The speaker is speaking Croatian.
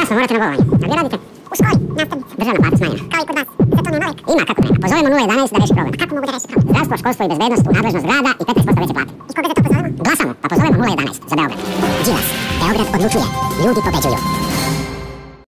jasno, morate na bolovanje. A gdje radite? U školi, nastavnici. Državna plata smanjena. Kao i kod vas. Za to nema Ima, kako nema. Pozovemo 011 da reši problem. A kako mogu da reši problem? Zdravstvo, školstvo i bezbednost u nadležnost grada i 15% veće plate. I koga za to pozovemo? Glasamo, pa pozovemo 011 za Beograd. Đilas. Beograd odlučuje. Ljudi pobeđuju.